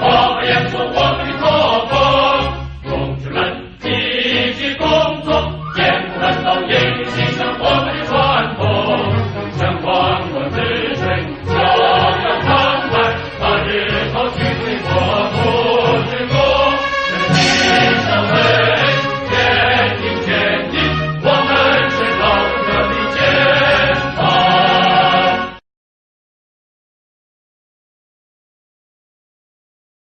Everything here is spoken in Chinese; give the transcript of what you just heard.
我们演出我们的作风同志们积极工作艰苦奋斗英勇我们的传统像黄河之水永远澎湃把日头去追我